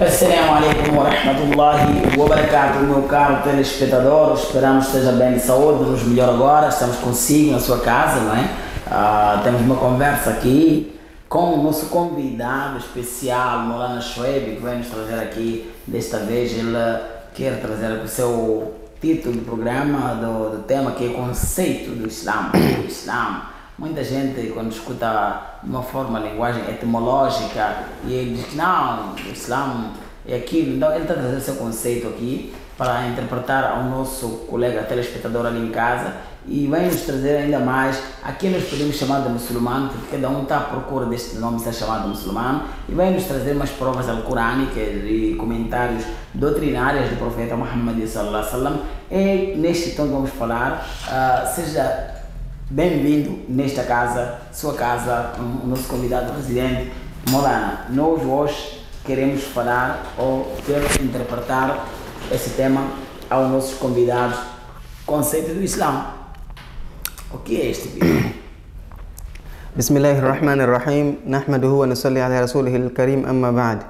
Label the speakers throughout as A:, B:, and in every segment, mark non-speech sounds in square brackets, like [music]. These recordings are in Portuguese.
A: Assalamu alaikum wa rahmatullahi wa barakatuh, meu caro telespectador. Esperamos que esteja bem de saúde, nos melhor agora. Estamos consigo na sua casa, não é? Ah, temos uma conversa aqui com o nosso convidado especial, Molana Shoaib, que vai nos trazer aqui. Desta vez, ele quer trazer o seu título do programa, do, do tema que é conceito do Islã, do Islã. Muita gente, quando escuta de uma forma, linguagem etimológica, e ele diz que não, o Islã é aquilo. Então, ele está trazendo seu conceito aqui para interpretar ao nosso colega telespectador ali em casa e vai nos trazer ainda mais aqui nós podemos chamar de muçulmano, porque cada um está à procura deste nome ser chamado de muçulmano, e vai nos trazer mais provas alcorânicas e comentários doutrinários do profeta Muhammad sallallahu. E neste tom vamos falar, uh, seja Bem-vindo nesta casa, sua casa, o nosso convidado residente, Molana. Nós hoje queremos falar ou ter interpretar esse tema aos nossos convidados, conceito do Islã. O que é este vídeo? [clears throat]
B: Bismillahirrahmanirrahim, nahmaduhu wa nusalli ala rasulihil karim amma ba'd.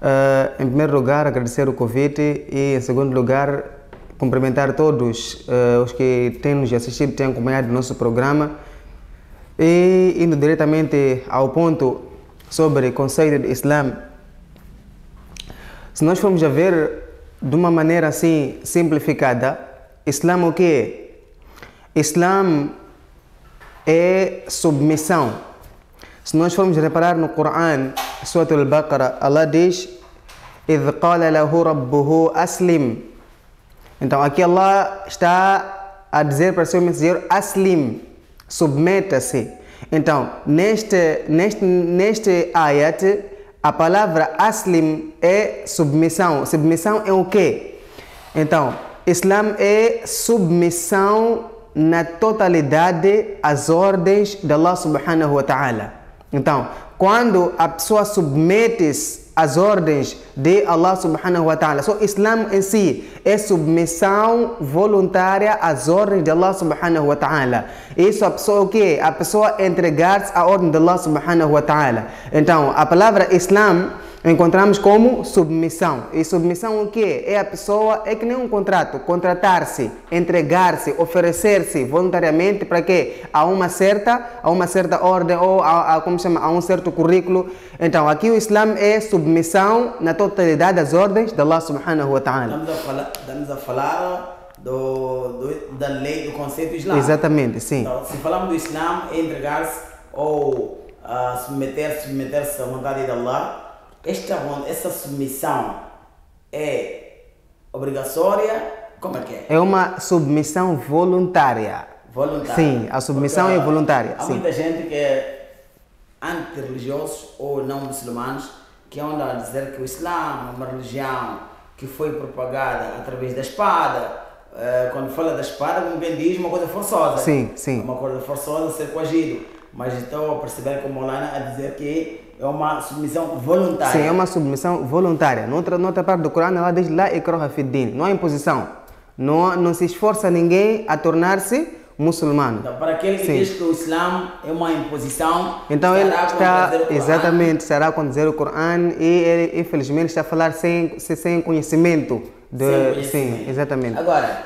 B: Uh, em primeiro lugar, agradecer o convite e, em segundo lugar, cumprimentar todos uh, os que têm nos assistido, têm acompanhado o nosso programa e indo diretamente ao ponto sobre o conceito de Islã. Se nós formos a ver de uma maneira assim simplificada, Islã o que é? Islã é submissão. Se nós formos reparar no Corão, Surah Al-Baqarah, Allah diz: إذ قال له ربه أسلم. Então aqui Allah está a dizer para o seu mensageiro: Aslim, submeta-se. Então, neste, neste, neste ayat, a palavra Aslim é submissão. Submissão é o quê? Então, Islã é submissão na totalidade às ordens de Allah subhanahu wa ta'ala. Então, quando a pessoa submete-se às ordens de Allah subhanahu wa ta'ala, so Islã em si é submissão voluntária às ordens de Allah subhanahu wa ta'ala. Isso a pessoa o que? A pessoa entregar-se à ordem de Allah subhanahu wa ta'ala. Então, a palavra Islã encontramos como submissão. E submissão o que é? a pessoa, é que nem um contrato, contratar-se, entregar-se, oferecer-se voluntariamente para quê? A uma certa, a uma certa ordem ou a, a, como chama, a um certo currículo. Então, aqui o Islã é submissão na totalidade das ordens de Allah subhanahu wa ta'ala.
A: Estamos a falar, estamos a falar do, do, da lei, do conceito islâmico.
B: Exatamente, sim.
A: Então, se falamos do Islã, é entregar-se ou uh, submeter-se submeter à vontade de Allah, esta, essa submissão é obrigatória? Como é que é?
B: É uma submissão voluntária.
A: Voluntária?
B: Sim, a submissão
A: Porque
B: é voluntária.
A: Há
B: sim.
A: muita gente que é antirreligiosos ou não muçulmanos que andam a dizer que o Islã é uma religião que foi propagada através da espada. Eh, Quando fala da espada, como quem diz, uma coisa forçosa.
B: Sim, sim.
A: É uma coisa forçosa ser coagido. Mas estou a perceber como Molana a dizer que é uma submissão voluntária.
B: Sim, é uma submissão voluntária. Noutra, noutra parte do Corão, ela diz La ikraha fi din. Não há imposição. Não, não se esforça ninguém a tornar-se muçulmano.
A: Então, para aquele que
B: Sim.
A: diz que o Islã é uma imposição,
B: Então ele está, exatamente, estará a condizer o Corão e ele, infelizmente, está a falar sem, sem, sem conhecimento. De,
A: Sem conhecimento.
B: Sim, exatamente.
A: Agora,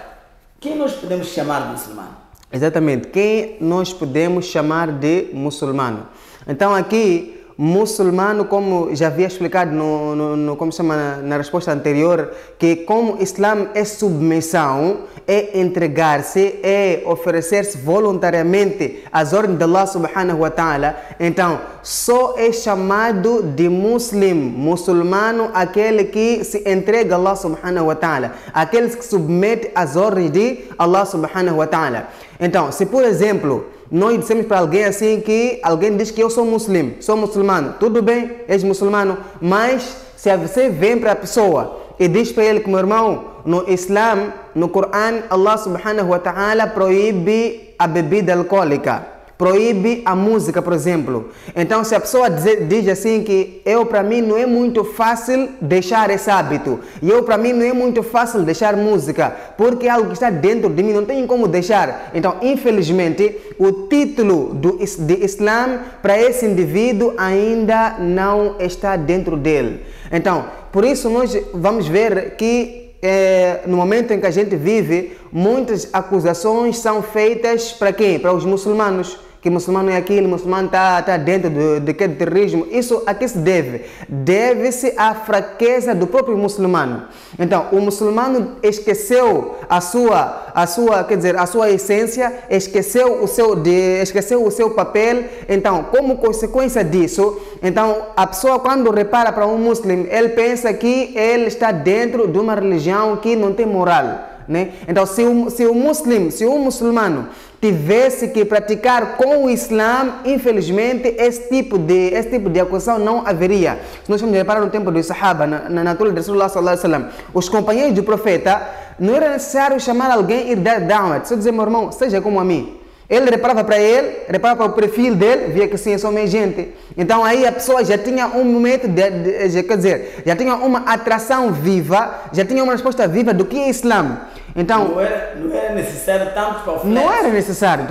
A: quem nós podemos chamar de muçulmano?
B: Exatamente. Quem nós podemos chamar de muçulmano? Então aqui, muçulmano, como já havia explicado no, no, no- como chama, na, resposta anterior, que como Islã é submissão, é entregar-se, é oferecer-se voluntariamente às ordens de Allah subhanahu wa ta'ala, então só é chamado de muslim, muçulmano, aquele que se entrega a Allah subhanahu wa ta'ala, aquele que submete às ordens de Allah subhanahu wa ta'ala. Então, se por exemplo, nós dissemos para alguém assim que alguém diz que eu sou muçulmano, sou muçulmano, tudo bem, és muçulmano, mas se você vem para a pessoa e diz para ele que meu irmão, no Islã, no Corão, Allah subhanahu wa ta'ala proíbe a bebida alcoólica. Proíbe a música, por exemplo. Então, se a pessoa diz, diz assim que eu para mim não é muito fácil deixar esse hábito, e eu para mim não é muito fácil deixar música, porque é algo que está dentro de mim, não tenho como deixar. Então, infelizmente, o título do, de Islã para esse indivíduo ainda não está dentro dele. Então, por isso nós vamos ver que é, no momento em que a gente vive, muitas acusações são feitas para quem? Para os muçulmanos que muçulmano é aquilo, muçulmano está tá dentro do, de que terrorismo. Isso a que se deve? Deve-se à fraqueza do próprio muçulmano. Então, o muçulmano esqueceu a sua, a sua, quer dizer, a sua essência, esqueceu o seu, de, esqueceu o seu papel. Então, como consequência disso, então a pessoa quando repara para um muçulmano, ele pensa que ele está dentro de uma religião que não tem moral. Né? Então, se o, se o muçulmano, se o muçulmano tivesse que praticar com o Islã, infelizmente, esse tipo de, esse tipo de acusação não haveria. Se nós formos reparar no tempo dos Sahaba, na, na altura de Rasulullah sallallahu alaihi wasallam, os companheiros do profeta, não era necessário chamar alguém e dar da'wat. Só dizer, meu irmão, seja como a mim. Ele reparava para ele, reparava para o perfil dele, via que sim, eu sou meio gente. Então aí a pessoa já tinha um momento, de, de, de, quer dizer, já tinha uma atração viva, já tinha uma resposta viva do que é Islã.
A: Então, não era, não era necessário tanto panfletos.
B: Não era necessário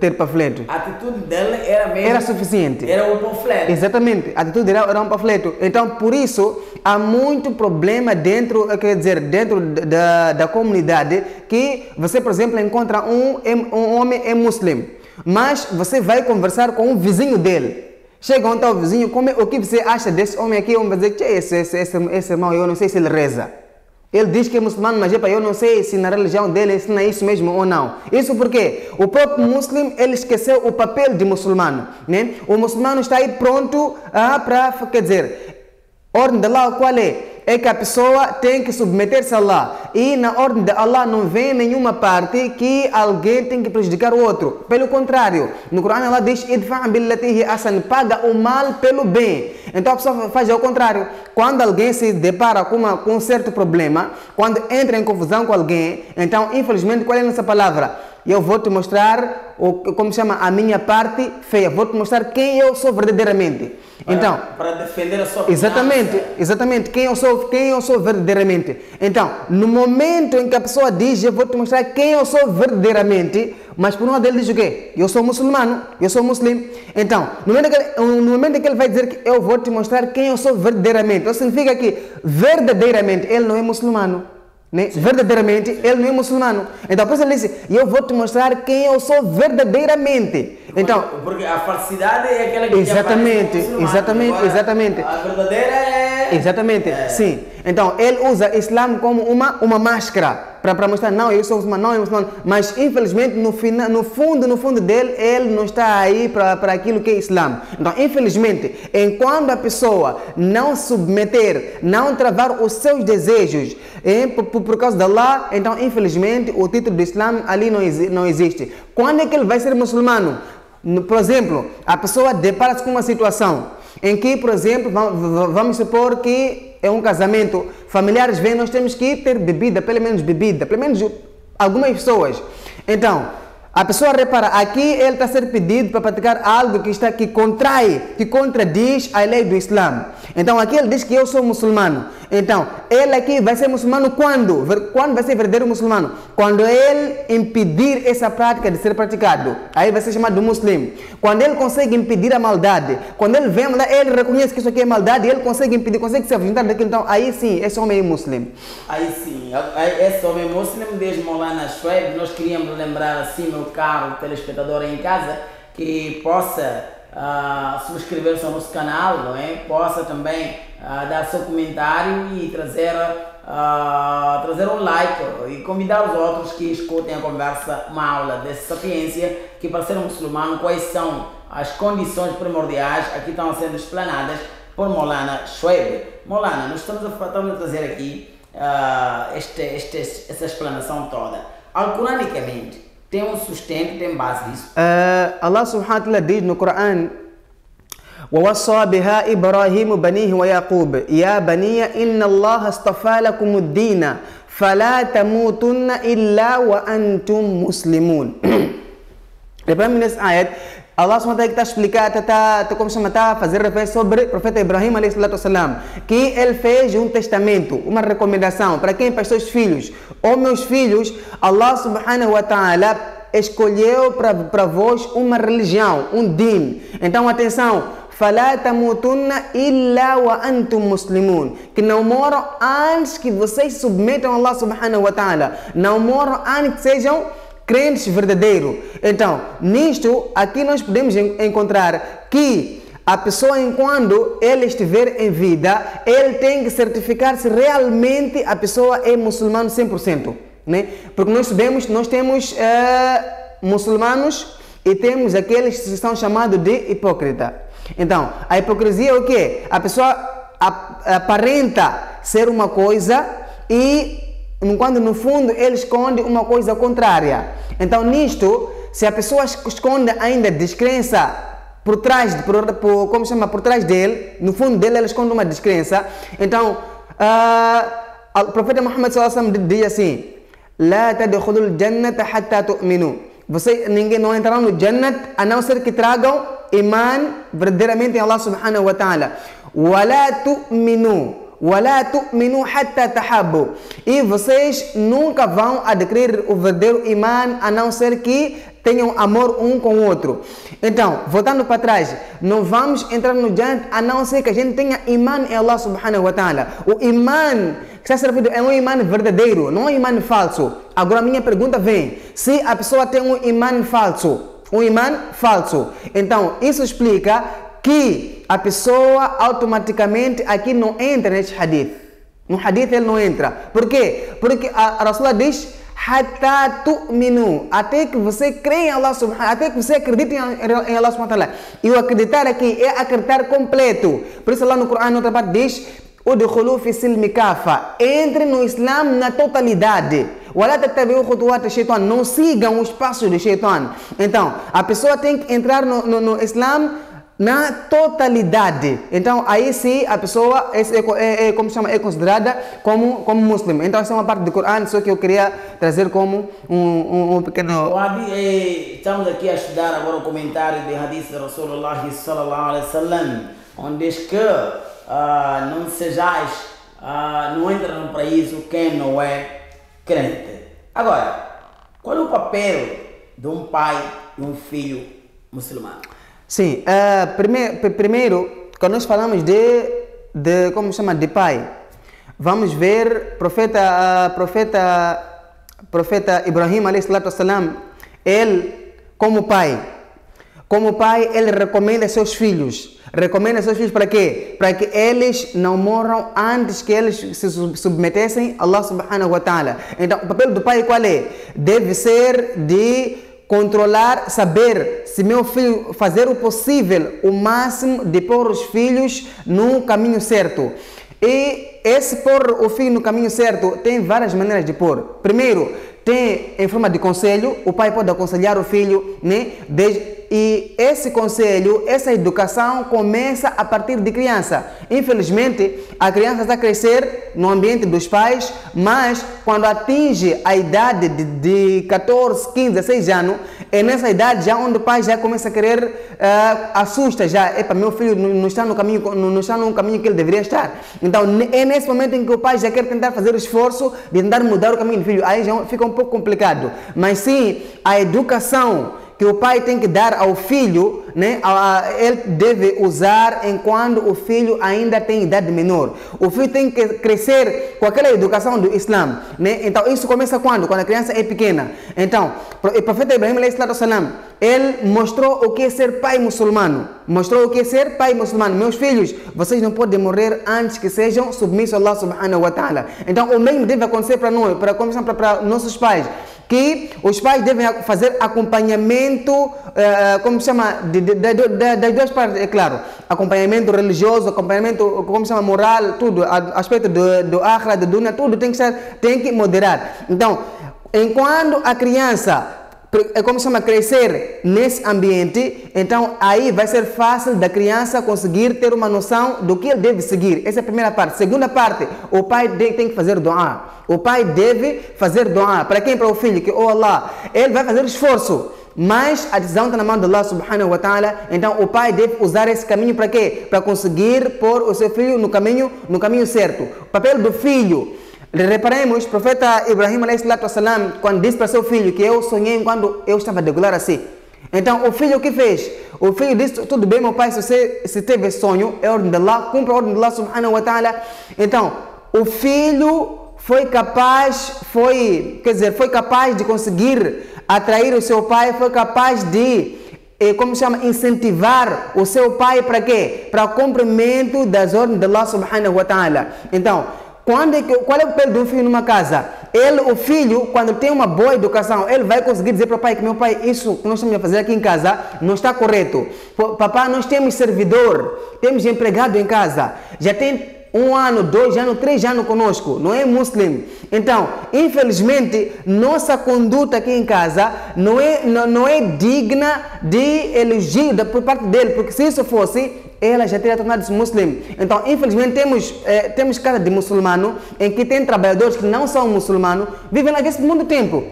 B: ter panfleto.
A: A atitude dela era mesmo.
B: Era suficiente.
A: Era um panfleto.
B: Exatamente. A atitude era, era um panfleto. Então, por isso, há muito problema dentro, quer dizer, dentro da, da comunidade que você, por exemplo, encontra um, um homem é muçulmano, mas você vai conversar com um vizinho dele. Chega um tal vizinho, como, o que você acha desse homem aqui? O homem vai dizer, esse, esse, esse, esse irmão, eu não sei se ele reza. Ele diz que é muçulmano, mas epa, eu não sei se na religião dele ensina isso mesmo ou não. Isso porque o próprio muçulmano ele esqueceu o papel de muçulmano. Né? O muçulmano está aí pronto ah, para, quer dizer, ordem de Allah qual é? É que a pessoa tem que submeter-se a Allah. E na ordem de Allah não vem nenhuma parte que alguém tem que prejudicar o outro. Pelo contrário, no Corão Allah diz: asan, paga o mal pelo bem. Então a pessoa faz ao contrário. Quando alguém se depara com, uma, com um certo problema, quando entra em confusão com alguém, então infelizmente qual é a nossa palavra? Eu vou te mostrar, o, como chama, a minha parte feia. Vou te mostrar quem eu sou verdadeiramente.
A: Para,
B: então,
A: para defender a sua
B: Exatamente, exatamente. Quem eu sou, quem eu sou verdadeiramente. Então, no momento em que a pessoa diz, eu vou te mostrar quem eu sou verdadeiramente, mas por um lado ele diz o quê? Eu sou muçulmano, eu sou muçulmano. Então, no momento, que, no momento em que ele vai dizer que eu vou te mostrar quem eu sou verdadeiramente, isso significa que verdadeiramente ele não é muçulmano. Né? Verdadeiramente, ele não é muçulmano. Então, por isso ele disse: Eu vou te mostrar quem eu sou verdadeiramente. Então,
A: porque a falsidade é aquela que
B: Exatamente, exatamente, exatamente.
A: A verdadeira é.
B: Exatamente, é. sim. Então, ele usa Islã como uma, uma máscara para mostrar, não, eu sou muçulmano, não, eu sou muçulmano. Mas, infelizmente, no, fina, no fundo, no fundo dele, ele não está aí para aquilo que é Islã. Então, infelizmente, enquanto a pessoa não submeter, não travar os seus desejos em, por, por, causa de Allah, então, infelizmente, o título do Islã ali não, não existe. Quando é que ele vai ser muçulmano? Por exemplo, a pessoa depara-se com uma situação em que, por exemplo, vamos supor que é um casamento, familiares vêm, nós temos que ter bebida, pelo menos bebida, pelo menos algumas pessoas. Então, a pessoa repara, aqui ele está a ser pedido para praticar algo que está que contrai, que contradiz a lei do Islã. Então aqui ele diz que eu sou muçulmano. Então, ele aqui vai ser muçulmano quando? Quando vai ser verdadeiro muçulmano? Quando ele impedir essa prática de ser praticado. Aí vai ser chamado de muçulmano. Quando ele consegue impedir a maldade, quando ele a maldade, ele reconhece que isso aqui é maldade, ele consegue impedir, consegue se afugentar daquilo. Então, aí sim, esse homem é muçulmano.
A: Aí sim, esse homem é muçulmano, desde Molana Shoaib, nós queríamos lembrar assim, meu caro telespectador em casa, que possa uh, subscrever-se ao nosso canal, não é? Possa também uh, dar seu comentário e trazer, uh, trazer um like e convidar os outros que escutem a conversa, uma aula de sapiência, que para ser um muçulmano, quais são as condições primordiais, aqui estão sendo explanadas por Molana Shoaib. Molana, nós estamos a, estamos a trazer aqui uh, este, este, essa explanação toda. Alcuranicamente, tem um sustento, tem base nisso.
B: Uh, Allah subhanahu wa ta'ala diz no Coran ووصى بها إبراهيم بنيه ويعقوب يا بني إن الله اصطفى لكم الدين فلا تموتن إلا وأنتم مسلمون Lembrando nessa ayat, Allah SWT está a explicar, está, está, está, como chama, está a fazer referência sobre o profeta Ibrahim salam, que ele fez um testamento, uma recomendação para quem? Para os seus filhos. Ó oh, meus filhos, Allah subhanahu wa ta'ala escolheu para, para vós uma religião, um din. Então atenção, فلا تموتن إلا وأنتم مسلمون que não moram antes que vocês se submetam a Allah subhanahu wa ta'ala não moram antes que sejam crentes verdadeiros então nisto aqui nós podemos encontrar que a pessoa enquanto ele estiver em vida ele tem que certificar se realmente a pessoa é muçulmano 100% né? porque nós sabemos nós temos uh, muçulmanos e temos aqueles que são chamados de hipócrita então, a hipocrisia é o quê? A pessoa aparenta ser uma coisa e quando no fundo ele esconde uma coisa contrária. Então, nisto, se a pessoa esconde ainda descrença por trás, por, por, como chama, por trás dele, no fundo dele ela esconde uma descrença. Então, uh, o profeta Muhammad sallallahu diz assim: لا tadkhulul الجنة حتى tu'minu". Você ninguém não entrará no Jannat a não ser que tragam iman verdadeiramente em Allah subhanahu wa ta'ala. "Wa la. E vocês nunca vão adquirir o verdadeiro iman a não ser que tenham amor um com o outro. Então, voltando para trás, não vamos entrar no Jannat a não ser que a gente tenha iman em Allah subhanahu wa ta'ala. O iman que está servido é um imã verdadeiro, não é um imã falso. Agora minha pergunta vem: se a pessoa tem um imã falso, um imã falso, então isso explica que a pessoa automaticamente aqui não entra neste hadith. No hadith ele não entra. Por quê? Porque a, a Rasulullah diz até que você crê em Allah subhanahu até que você acredite em, Allah subhanahu wa E o acreditar aqui é acreditar completo. Por isso lá no Corão, outra parte diz Udkhulu fi silmi kafa. Entre no Islã na totalidade. Não sigam os passos do shaitan. Então, a pessoa tem que entrar no, no, no Islã na totalidade. Então, aí sim a pessoa é, é, é, como chama, é considerada como, como muçulmano. Então, essa é uma parte do Corão, só que eu queria trazer como um, um, um pequeno.
A: Eh, estamos aqui a estudar agora o comentário de Hadith de Rasulullah sallallahu alaihi wasallam, onde diz que uh, não sejais, uh, não entra no paraíso quem não é crente. Agora, qual é o papel de um pai e um filho muçulmano?
B: Sim, uh, primeiro, quando nós falamos de, de como chama, de pai, vamos ver profeta, uh, profeta, profeta Ibrahim, salam, ele, como pai, como pai, ele recomenda seus filhos Recomenda seus filhos para quê? Para que eles não morram antes que eles se submetessem a Allah subhanahu wa ta'ala. Então, o papel do pai qual é? Deve ser de controlar, saber se meu filho fazer o possível, o máximo de pôr os filhos no caminho certo. E esse pôr o filho no caminho certo tem várias maneiras de pôr. Primeiro, tem em forma de conselho, o pai pode aconselhar o filho, né? Desde e esse conselho, essa educação começa a partir de criança. Infelizmente, a criança está a crescer no ambiente dos pais, mas quando atinge a idade de, de 14, 15, 16 anos, é nessa idade já onde o pai já começa a querer, uh, assusta já, epa, meu filho não, está no caminho, não, não está no caminho que ele deveria estar. Então, é nesse momento em que o pai já quer tentar fazer o esforço de tentar mudar o caminho do filho. Aí já fica um pouco complicado. Mas sim, a educação que o pai tem que dar ao filho, né, ele deve usar enquanto o filho ainda tem idade menor. O filho tem que crescer com aquela educação do Islã. Né? Então, isso começa quando? Quando a criança é pequena. Então, o profeta Ibrahim, ele mostrou o que é ser pai muçulmano. Mostrou o que é ser pai muçulmano. Meus filhos, vocês não podem morrer antes que sejam submissos a Allah subhanahu wa ta'ala. Então, o mesmo deve acontecer para nós, para, para nossos pais que os pais devem fazer acompanhamento, uh, como se chama, de, de, de, das duas partes, é claro, acompanhamento religioso, acompanhamento, como se chama, moral, tudo, aspecto do, do akhra, do dunya, tudo tem que ser, tem que moderar. Então, enquanto a criança é como se chama crescer nesse ambiente, então aí vai ser fácil da criança conseguir ter uma noção do que ele deve seguir. Essa é a primeira parte. Segunda parte, o pai tem que fazer doar. O pai deve fazer doar. Para quem? Para o filho, que, oh Allah, ele vai fazer esforço mas a decisão está na mão de Allah subhanahu wa ta'ala. Então o pai deve usar esse caminho para quê? Para conseguir pôr o seu filho no caminho, no caminho certo. O papel do filho. Reparemos, o profeta Ibrahim salam, quando disse para seu filho que eu sonhei quando eu estava degolar assim. Então o filho o que fez? O filho disse, tudo bem meu pai, se você se teve sonho, é ordem de Allah, cumpre a ordem de Allah subhanahu wa ta'ala. Então, o filho foi capaz, foi, quer dizer, foi capaz de conseguir atrair o seu pai, foi capaz de, eh, como chama, incentivar o seu pai para quê? Para o cumprimento das ordens de Allah subhanahu wa ta'ala. Então, quando é qual é o papel de um filho numa casa? Ele, o filho, quando tem uma boa educação, ele vai conseguir dizer para o pai que meu pai, isso que nós estamos a fazer aqui em casa não está correto. Papai, nós temos servidor, temos empregado em casa, já tem um ano, dois anos, três anos conosco, não é muslim. Então, infelizmente, nossa conduta aqui em casa não é, não, não é digna de elogio da, por parte dele, porque se isso fosse, ela já teria tornado-se muslim. Então, infelizmente, temos, eh, temos casa de muçulmano em que tem trabalhadores que não são muçulmanos, vivem lá nesse muito tempo.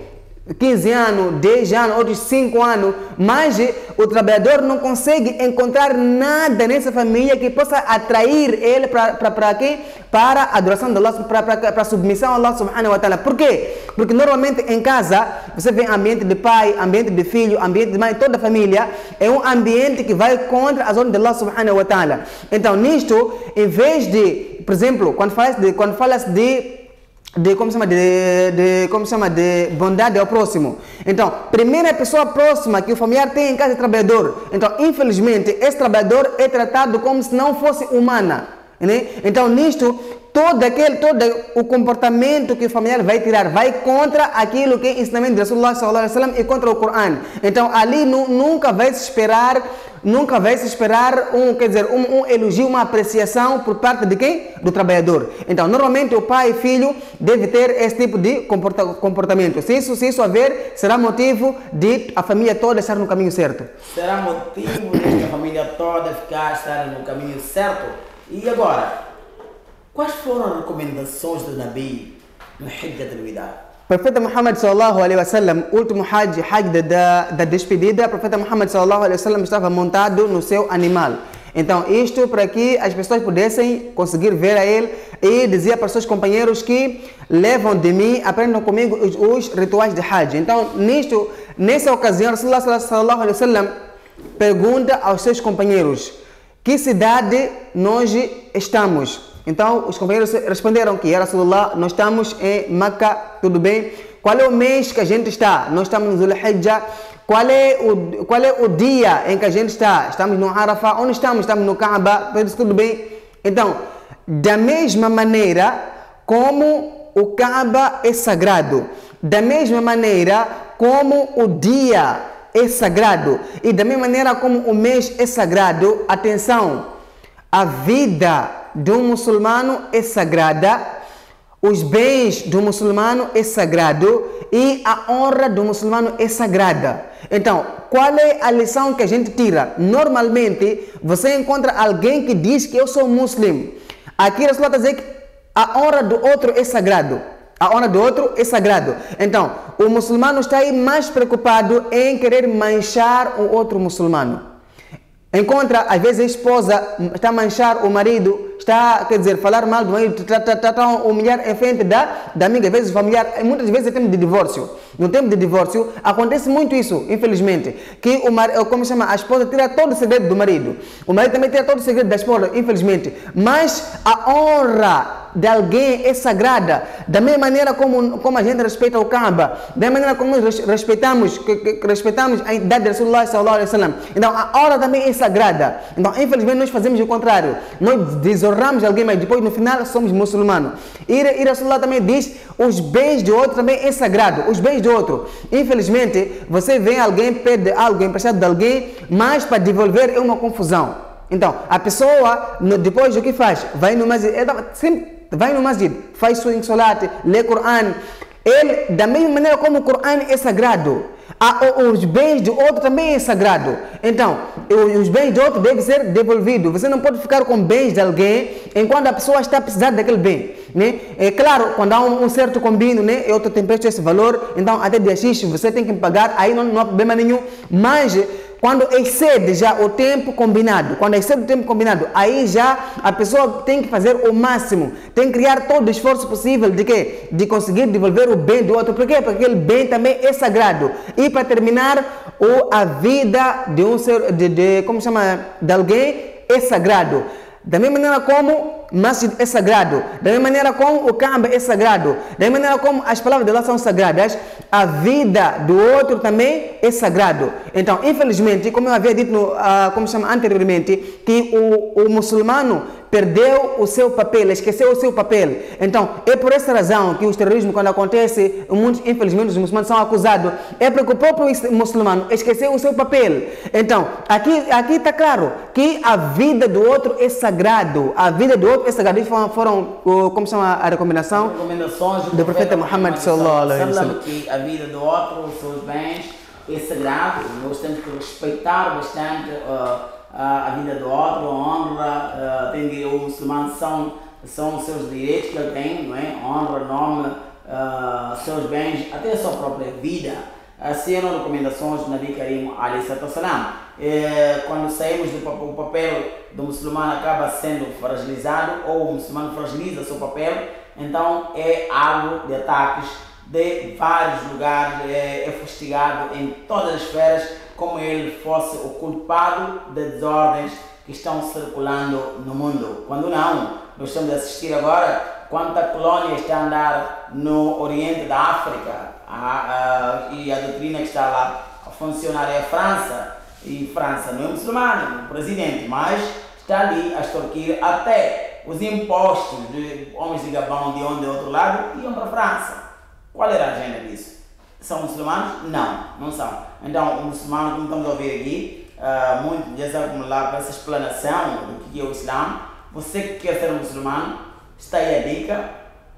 B: 15 anos, 10 anos, outros 5 anos, mas o trabalhador não consegue encontrar nada nessa família que possa atrair ele para quê? Para a adoração de Allah, para a submissão a Allah subhanahu wa ta'ala. Por quê? Porque normalmente em casa você vê ambiente de pai, ambiente de filho, ambiente de mãe, toda a família é um ambiente que vai contra as ordens de Allah subhanahu wa ta'ala. Então nisto, em vez de, por exemplo, quando falas de, quando falas de de como se chama de, de como se chama de bondade ao próximo. Então, primeira pessoa próxima que o familiar tem em casa é trabalhador. Então, infelizmente, esse trabalhador é tratado como se não fosse humana. Né? Então, nisto, todo aquele, todo o comportamento que o familiar vai tirar vai contra aquilo que é ensinamento de Rasulullah wasallam e contra o Corão. Então, ali nunca vai se esperar nunca vai se esperar um, quer dizer, um, um, elogio, uma apreciação por parte de quem? Do trabalhador. Então, normalmente o pai e filho deve ter esse tipo de comportamento. Se isso, se isso haver, será motivo de a família toda estar no caminho certo.
A: Será motivo de a família toda ficar estar no caminho certo. E agora, quais foram as recomendações do Nabi no Hijjat al-Wida?
B: Profeta Muhammad sallallahu alaihi wasallam, último hajj, hajj da, da despedida, profeta Muhammad sallallahu alaihi wasallam estava montado no seu animal. Então, isto para que as pessoas pudessem conseguir ver a ele e dizia para os seus companheiros que levam de mim, aprendam comigo os, os rituais de Hajj. Então, nisto, nessa ocasião, Rasulullah sallallahu alaihi wasallam pergunta aos seus companheiros: que cidade nós estamos? Então os companheiros responderam que, Rasulullah, nós estamos em Meca, tudo bem? Qual é o mês que a gente está? Nós estamos no Zulhijjah. Qual é, o, qual é o dia em que a gente está? Estamos no Arafah. Onde estamos? Estamos no Kaaba. Tudo bem? Então, da mesma maneira como o Kaaba é sagrado, da mesma maneira como o dia é sagrado e da mesma maneira como o mês é sagrado, atenção, a vida do muçulmano é sagrada, os bens do muçulmano é sagrado e a honra do muçulmano é sagrada. Então, qual é a lição que a gente tira? Normalmente, você encontra alguém que diz que eu sou muçulmano. Aqui Rasulullah está dizendo que a honra do outro é sagrado. A honra do outro é sagrado. Então, o muçulmano está aí mais preocupado em querer manchar o outro muçulmano. Encontra, às vezes, a esposa está a manchar o marido, está, quer dizer, falar mal do marido, a humilhar em frente da, da amiga, às vezes familiar, muitas vezes é tempo de divórcio. No tempo de divórcio, acontece muito isso, infelizmente, que o marido, como chama, a esposa tira todo o segredo do marido, o marido também tira todo o segredo da esposa, infelizmente, mas a honra de alguém é sagrada. Da mesma maneira como, como a gente respeita o Kaaba, da mesma maneira como nós respeitamos, que, que, respeitamos a idade de Rasulullah sallallahu alaihi wasallam. Então a hora também é sagrada. Então infelizmente nós fazemos o contrário. Nós desonramos alguém, mas depois no final somos muçulmanos. E, e Rasulullah também diz, os bens de outro também é sagrado. Os bens de outro. Infelizmente, você vê alguém, pede algo emprestado de alguém, mas para devolver é uma confusão. Então, a pessoa, depois o que faz? Vai no masjid, sempre vai no masjid, faz sua insolate, lê Coran. Ele, da mesma maneira como o Coran é sagrado, a- os bens de outro também é sagrado. Então, os bens de outro devem ser devolvidos. Você não pode ficar com bens de alguém enquanto a pessoa está precisando daquele bem. Né? É claro, quando há um, um certo combino, né? eu te empresto esse valor, então até dia X você tem que pagar, aí não, não há problema nenhum. Mas quando excede já o tempo combinado, quando excede o tempo combinado, aí já a pessoa tem que fazer o máximo, tem que criar todo o esforço possível de quê? De conseguir devolver o bem do outro. Por quê? Porque aquele bem também é sagrado. E para terminar, o, a vida de um ser, de, de como chama, de alguém é sagrado. Da mesma maneira como Masjid é sagrado, da mesma maneira como o Kaaba é sagrado, da mesma maneira como as palavras de Allah são sagradas, a vida do outro também é sagrado. Então, infelizmente, como eu havia dito, no, ah, como chama anteriormente, que o, o muçulmano perdeu o seu papel, esqueceu o seu papel. Então, é por essa razão que os terrorismos, quando acontece, muitos, infelizmente, os muçulmanos são acusados. É porque o próprio muçulmano esqueceu o seu papel. Então, aqui aqui está claro que a vida do outro é sagrado. A vida do outro sagrada. Isso foram, como chama a recomendação?
A: recomendações
B: Do profeta Muhammad sallallahu alaihi wasallam.
A: que a vida do outro, os seus bens, é sagrado. Nós temos que respeitar bastante uh, a vida do outro, a honra. Uh, tem que, o muçulmano são, são os seus direitos que ele tem, não é? Honra, nome, uh, seus bens, até a sua própria vida. Eram recomendações do Nabi Karim wassalam. Eh, Quando saímos do papel, o papel do muçulmano acaba sendo fragilizado ou o muçulmano fragiliza seu papel, então é alvo de ataques de vários lugares, é, é fustigado em todas as esferas, como ele fosse o culpado de desordens que estão circulando no mundo. Quando não, nós estamos a assistir agora quanta colônia está a andar no Oriente da África a- a- e a doutrina que está lá a funcionar é a França. E França não é muçulmana, o presidente, mas está ali a extorquir até os impostos de homens de Gabão de um de outro lado iam para a França. Qual era a agenda disso? São muçulmanos? Não, não são. Então, o muçulmano, como estamos a ouvir aqui, uh, muito lá para essa explanação do que é o Islã. Você que quer ser um muçulmano, está aí a dica,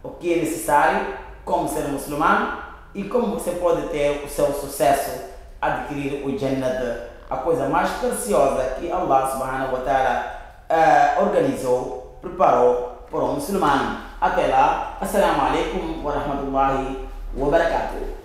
A: o que é necessário, como ser um muçulmano e como você pode ter o seu sucesso, adquirir o Jannat, a coisa mais preciosa que Allah subhanahu wa ta'ala uh, organizou, preparou para o muçulmano. Até lá, Assalamu alaikum wa rahmatullahi wa barakatuh.